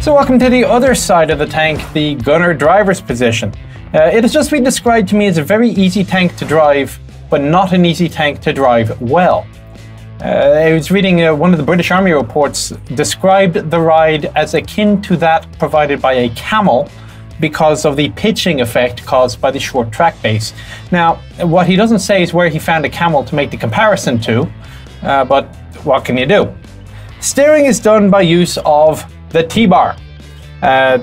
So welcome to the other side of the tank, the gunner driver's position. Uh, it has just been described to me as a very easy tank to drive, but not an easy tank to drive well. Uh, I was reading uh, one of the British Army reports described the ride as akin to that provided by a camel because of the pitching effect caused by the short track base. Now, what he doesn't say is where he found a camel to make the comparison to, uh, but what can you do? Steering is done by use of the T-bar. Uh,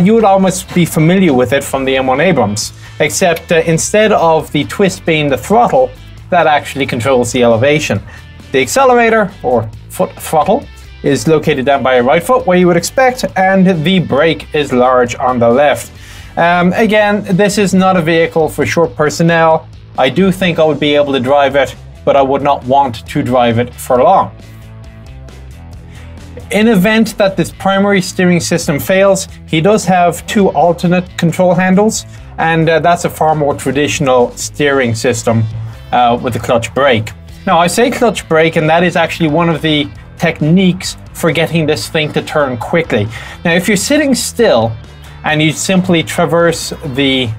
you would almost be familiar with it from the M1 Abrams, except uh, instead of the twist being the throttle, that actually controls the elevation. The accelerator, or foot throttle, is located down by your right foot where you would expect, and the brake is large on the left. Um, again, this is not a vehicle for short personnel. I do think I would be able to drive it, but I would not want to drive it for long. In event that this primary steering system fails, he does have two alternate control handles, and uh, that's a far more traditional steering system uh, with the clutch brake. Now, I say clutch brake, and that is actually one of the techniques for getting this thing to turn quickly. Now, if you're sitting still and you simply traverse the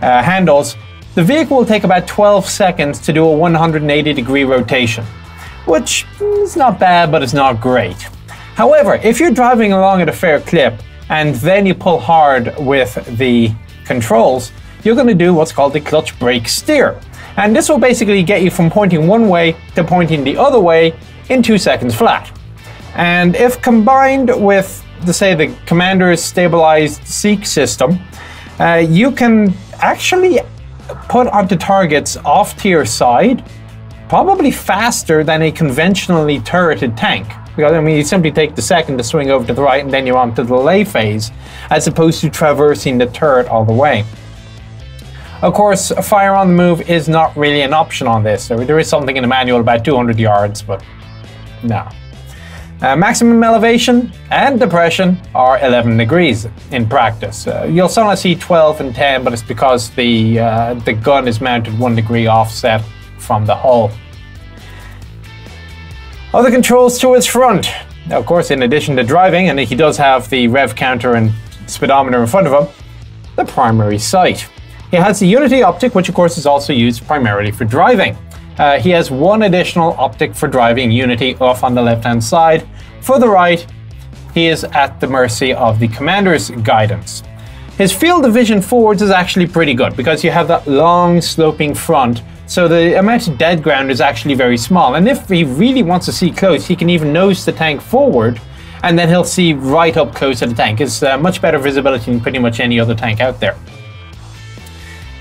uh, handles, the vehicle will take about 12 seconds to do a 180 degree rotation, which is not bad, but it's not great. However, if you're driving along at a fair clip and then you pull hard with the controls, you're going to do what's called the clutch brake steer. And this will basically get you from pointing one way to pointing the other way in two seconds flat. And if combined with, the, say, the commander's stabilized seek system, uh, you can actually put onto targets off to your side probably faster than a conventionally turreted tank. Because I mean, you simply take the second to swing over to the right and then you're on to the delay phase, as opposed to traversing the turret all the way. Of course, fire on the move is not really an option on this. There is something in the manual about 200 yards, but no. Uh, maximum elevation and depression are 11 degrees in practice. Uh, you'll sometimes see 12 and 10, but it's because the, uh, the gun is mounted one degree offset from the hull. Other controls to his front. Now, of course, in addition to driving, and he does have the rev counter and speedometer in front of him, the primary sight. He has the Unity optic, which of course is also used primarily for driving. Uh, he has one additional optic for driving Unity off on the left-hand side. For the right, he is at the mercy of the commander's guidance. His field of vision forwards is actually pretty good because you have that long sloping front so the amount of dead ground is actually very small. And if he really wants to see close, he can even nose the tank forward and then he'll see right up close to the tank. It's uh, much better visibility than pretty much any other tank out there.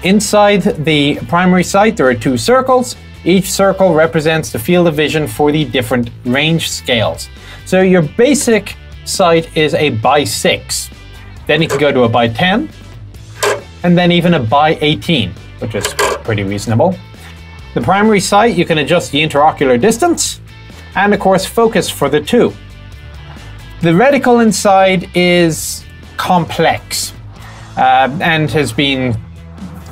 Inside the primary sight, there are two circles. Each circle represents the field of vision for the different range scales. So your basic sight is a by 6. Then you can go to a by 10, and then even a by 18, which is pretty reasonable. The primary sight, you can adjust the interocular distance, and of course focus for the two. The reticle inside is complex uh, and has been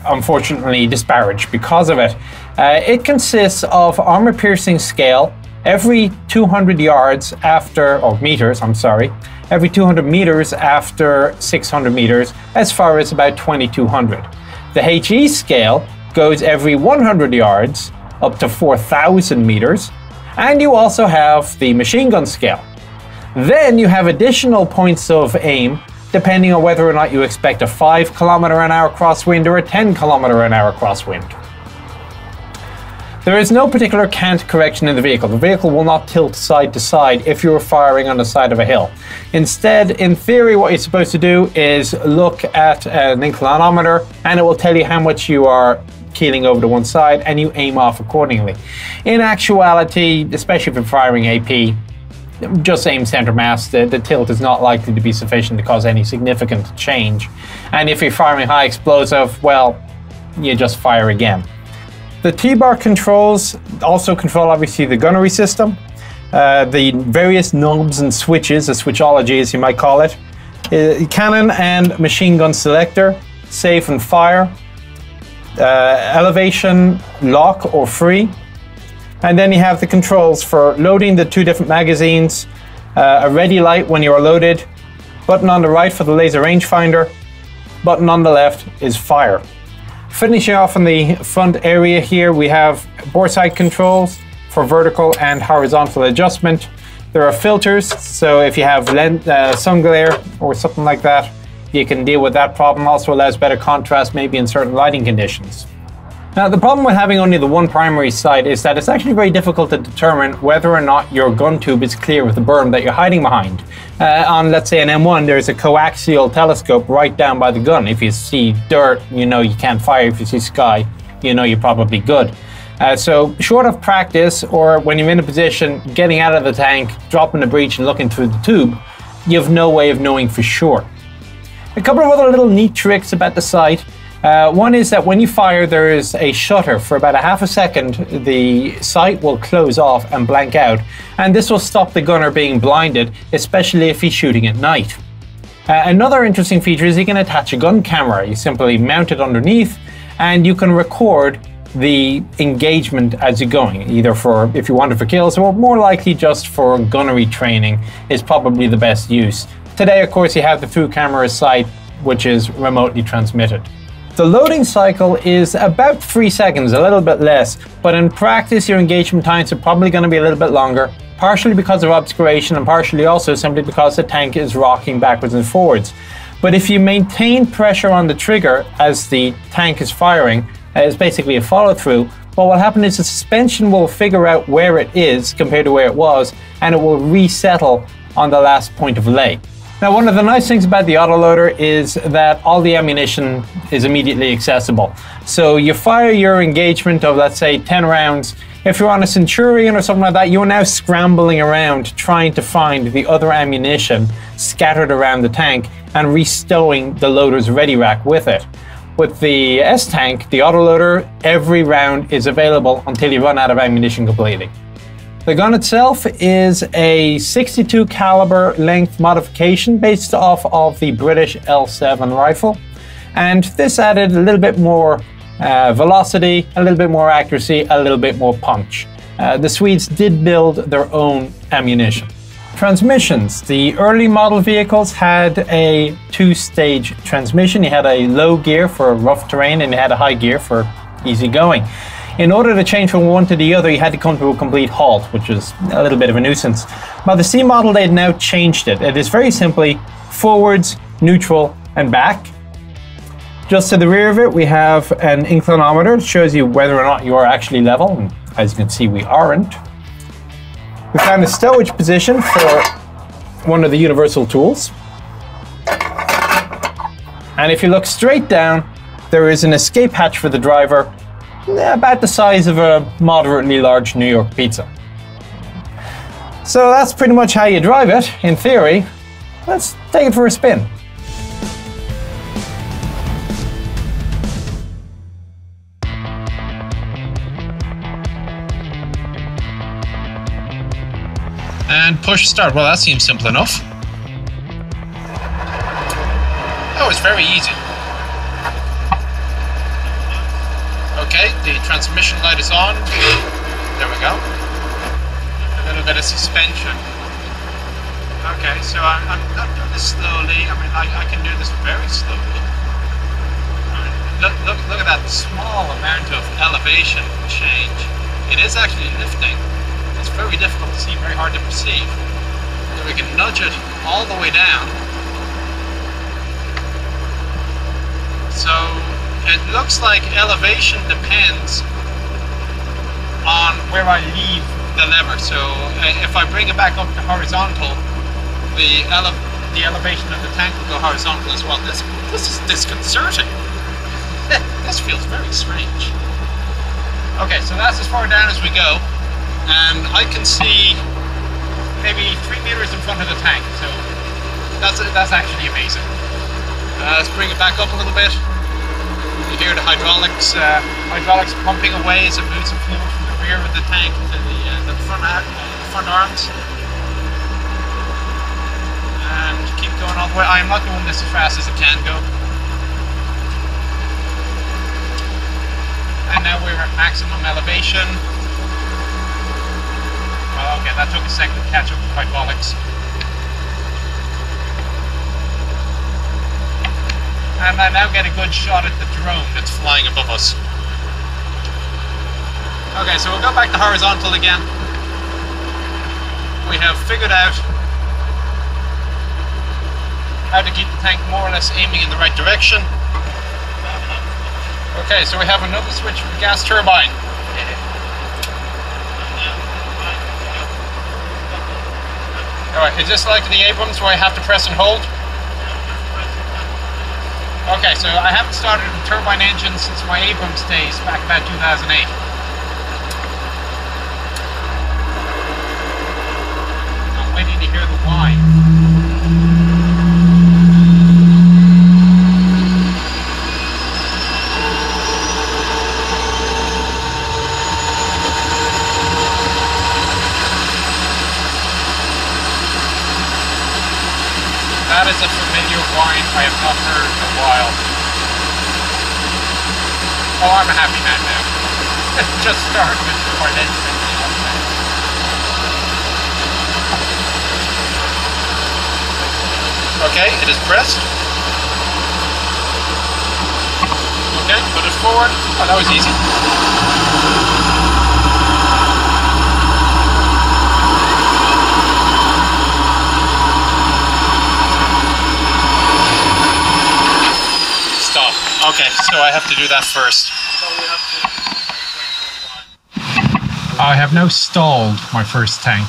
unfortunately disparaged because of it. Uh, it consists of armor piercing scale every 200 yards after, or meters, I'm sorry, every 200 meters after 600 meters, as far as about 2200. The HE scale goes every 100 yards up to 4,000 meters, and you also have the machine gun scale. Then you have additional points of aim depending on whether or not you expect a 5 kilometer an hour crosswind or a 10 kilometer an hour crosswind. There is no particular cant correction in the vehicle. The vehicle will not tilt side to side if you're firing on the side of a hill. Instead, in theory, what you're supposed to do is look at an inclinometer and it will tell you how much you are keeling over to one side and you aim off accordingly. In actuality, especially if you're firing AP, just aim center mass, the, the tilt is not likely to be sufficient to cause any significant change. And if you're firing high explosive, well, you just fire again. The T-bar controls also control obviously the gunnery system, uh, the various knobs and switches, a switchology as you might call it, uh, cannon and machine gun selector, safe and fire, uh, elevation, lock or free, and then you have the controls for loading the two different magazines, uh, a ready light when you're loaded, button on the right for the laser rangefinder, button on the left is fire. Finishing off in the front area here, we have bore sight controls for vertical and horizontal adjustment. There are filters, so if you have uh, sun glare or something like that, you can deal with that problem. Also allows better contrast maybe in certain lighting conditions. Now, the problem with having only the one primary sight is that it's actually very difficult to determine whether or not your gun tube is clear of the berm that you're hiding behind. Uh, on, let's say, an M1, there's a coaxial telescope right down by the gun. If you see dirt, you know you can't fire. If you see sky, you know you're probably good. Uh, so, short of practice, or when you're in a position getting out of the tank, dropping the breech, and looking through the tube, you have no way of knowing for sure. A couple of other little neat tricks about the sight. Uh, one is that when you fire, there is a shutter. For about a half a second, the sight will close off and blank out, and this will stop the gunner being blinded, especially if he's shooting at night. Uh, another interesting feature is you can attach a gun camera. You simply mount it underneath, and you can record the engagement as you're going, either for if you want it for kills or more likely just for gunnery training is probably the best use. Today, of course, you have the full camera sight, which is remotely transmitted. The loading cycle is about three seconds, a little bit less, but in practice your engagement times are probably going to be a little bit longer, partially because of obscuration and partially also simply because the tank is rocking backwards and forwards. But if you maintain pressure on the trigger as the tank is firing, uh, it's basically a follow through, what will happen is the suspension will figure out where it is compared to where it was, and it will resettle on the last point of lay. Now, one of the nice things about the autoloader is that all the ammunition is immediately accessible. So you fire your engagement of, let's say, 10 rounds. If you're on a Centurion or something like that, you're now scrambling around trying to find the other ammunition scattered around the tank and restowing the loader's ready rack with it. With the S-Tank, the autoloader, every round is available until you run out of ammunition completely. The gun itself is a 62 caliber length modification based off of the British L7 rifle. And this added a little bit more uh, velocity, a little bit more accuracy, a little bit more punch. Uh, the Swedes did build their own ammunition. Transmissions. The early model vehicles had a two-stage transmission. You had a low gear for rough terrain and you had a high gear for easy going. In order to change from one to the other, you had to come to a complete halt, which was a little bit of a nuisance. By the C model, they had now changed it. It is very simply forwards, neutral, and back. Just to the rear of it, we have an inclinometer. It shows you whether or not you are actually level. And as you can see, we aren't. We found a stowage position for one of the universal tools. And if you look straight down, there is an escape hatch for the driver about the size of a moderately large New York pizza. So that's pretty much how you drive it, in theory. Let's take it for a spin. And push start. Well, that seems simple enough. That was very easy. Okay, the transmission light is on. There we go. A little bit of suspension. Okay, so I'm, I'm, doing this slowly. I mean, I, I can do this very slowly. Look, look, look at that small amount of elevation change. It is actually lifting. It's very difficult to see, very hard to perceive. So we can nudge it all the way down. So it looks like elevation depends on where I leave the lever. So uh, if I bring it back up to horizontal, the, ele the elevation of the tank will go horizontal as well. This, this is disconcerting. this feels very strange. Okay, so that's as far down as we go. And I can see maybe three meters in front of the tank. So that's, that's actually amazing. Uh, let's bring it back up a little bit. You hear the hydraulics uh, hydraulics pumping away as it moves the fluid from the rear of the tank to the, uh, the front, uh, front arms. And keep going all the way. I am not going this as fast as it can go. And now we're at maximum elevation. Well, okay, that took a second to catch up with hydraulics. And I now get a good shot at the drone that's flying above us. Okay, so we'll go back to horizontal again. We have figured out how to keep the tank more or less aiming in the right direction. Okay, so we have another switch for the gas turbine. Alright, is this like the Abrams where I have to press and hold? Okay, so I haven't started a turbine engine since my Abrams days back about 2008. I'm waiting to hear the whine. That is a familiar whine I have not heard in a while. Oh, I'm a happy man now. Just start with the financial Okay, it is pressed. Okay, put it forward. Oh, that was easy. Stop. Okay, so I have to do that first. I have now stalled my first tank.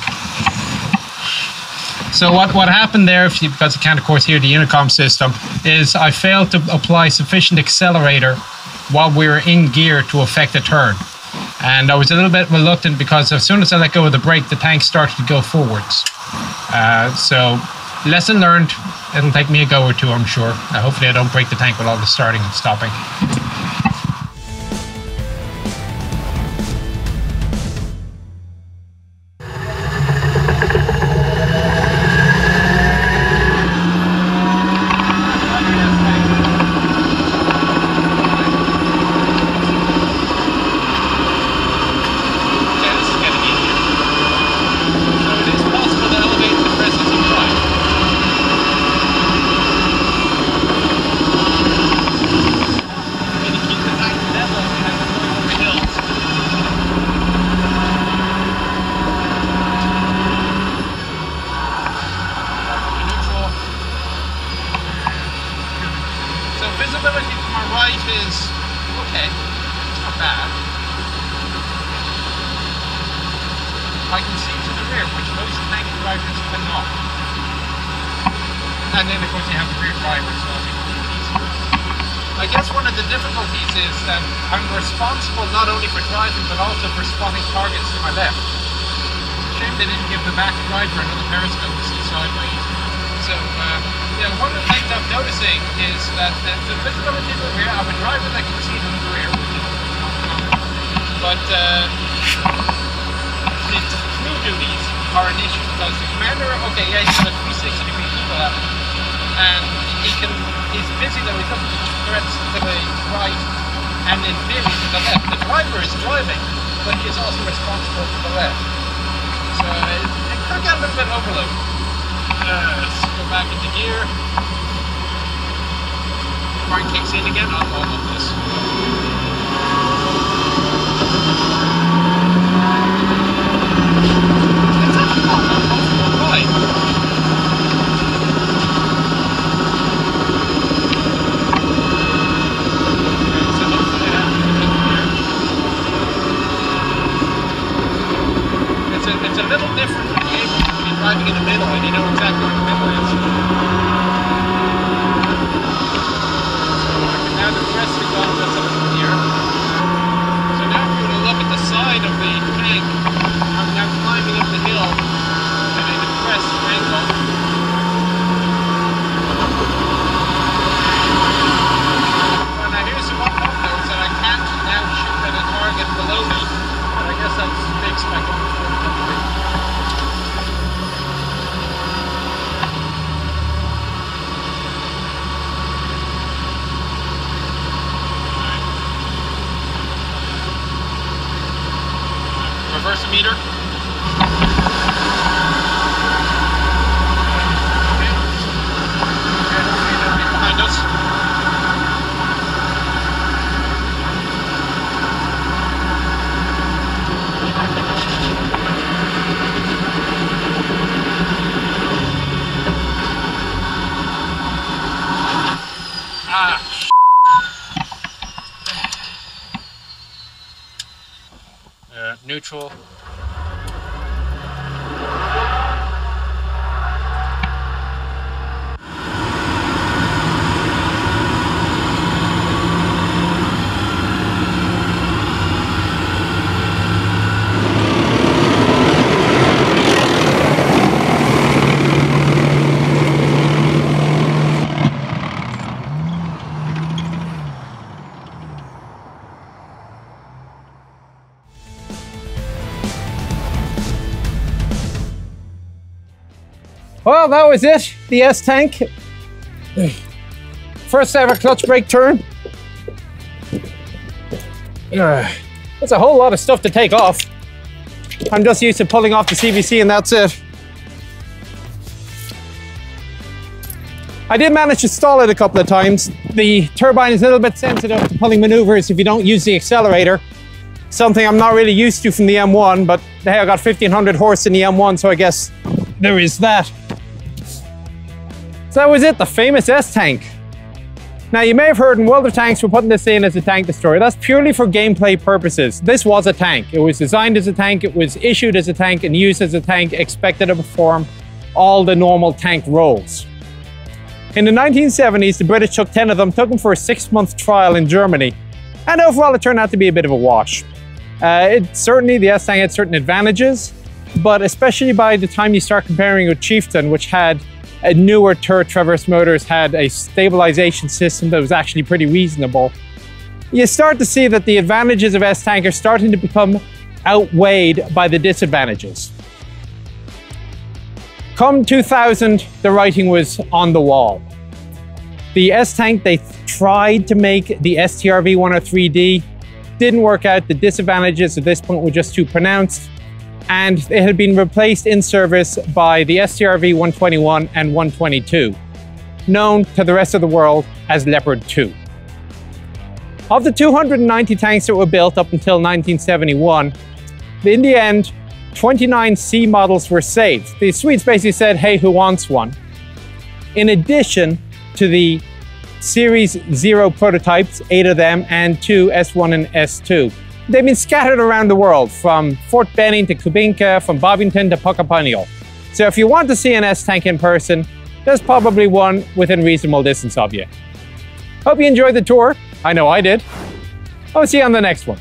So what, what happened there, if you, because you can't of course hear the intercom system, is I failed to apply sufficient accelerator while we were in gear to affect a turn. And I was a little bit reluctant because as soon as I let go of the brake, the tank started to go forwards. Uh, so lesson learned. It'll take me a go or two, I'm sure. Uh, hopefully I don't break the tank with all the starting and stopping. Okay, this is getting easier. So it is possible to elevate the presses of light. And to keep the tank level as we're going over hills. Neutral. So visibility to my right is okay. It's not bad. I can see to the rear, which most tank drivers cannot. And then, of course, you have the rear driver, so I think it's easier. I guess one of the difficulties is that I'm responsible not only for driving, but also for spotting targets to my left. It's a shame they didn't give the back driver another periscope to see sideways. So, uh, yeah, one of the things I'm noticing is that the, the visibility to the rear, I have a driver that can see to the rear. But, uh, the crew duties are an issue because the commander, okay, yeah, he's got a 360 degree at and he can, he's busy though, he's looking for threats to the right and in theory to the left. The driver is driving, but he is also responsible for the left. So it, it could get a little bit overload. Uh, let's go back into gear. Brian kicks in again, I'll hold up this. It's actually not an uncomfortable ride. So hopefully that will get here. It's a, little different from driving in the middle and you know exactly where the middle is. So I can now the press signal that's a little here. So now if you were to look at the side of the tank, I'm now climbing up the hill and in the press angle. Well, now here's one note that I can't now shoot at a target below me, but I guess that's fixed by going forward a little bit. Reverse the meter. Okay. Behind us. Uh, Well, that was it. The S tank. First ever clutch brake turn. That's a whole lot of stuff to take off. I'm just used to pulling off the CVC and that's it. I did manage to stall it a couple of times. The turbine is a little bit sensitive to pulling maneuvers if you don't use the accelerator. Something I'm not really used to from the M1, but hey, I got 1500 horse in the M1, so I guess there is that. So that was it, the famous S-Tank. Now you may have heard in World of Tanks we're putting this in as a tank destroyer. That's purely for gameplay purposes. This was a tank. It was designed as a tank, it was issued as a tank and used as a tank, expected to perform all the normal tank roles. In the 1970s, the British took 10 of them, took them for a six-month trial in Germany, and overall it turned out to be a bit of a wash. Uh, it, certainly the S-Tank had certain advantages, but especially by the time you start comparing with Chieftain, which had newer turret traverse motors had a stabilization system that was actually pretty reasonable. You start to see that the advantages of S-Tank are starting to become outweighed by the disadvantages. Come 2000, the writing was on the wall. The S-Tank, they tried to make the STRV 103D, didn't work out. The disadvantages at this point were just too pronounced and it had been replaced in service by the STRV 121 and 122, known to the rest of the world as Leopard 2. Of the 290 tanks that were built up until 1971, in the end, 29 C models were saved. The Swedes basically said, hey, who wants one? In addition to the Series 0 prototypes, eight of them, and two S1 and S2. They've been scattered around the world, from Fort Benning to Kubinka, from Bovington to Puckapunyal. So if you want to see an S-Tank in person, there's probably one within reasonable distance of you. Hope you enjoyed the tour. I know I did. I'll see you on the next one.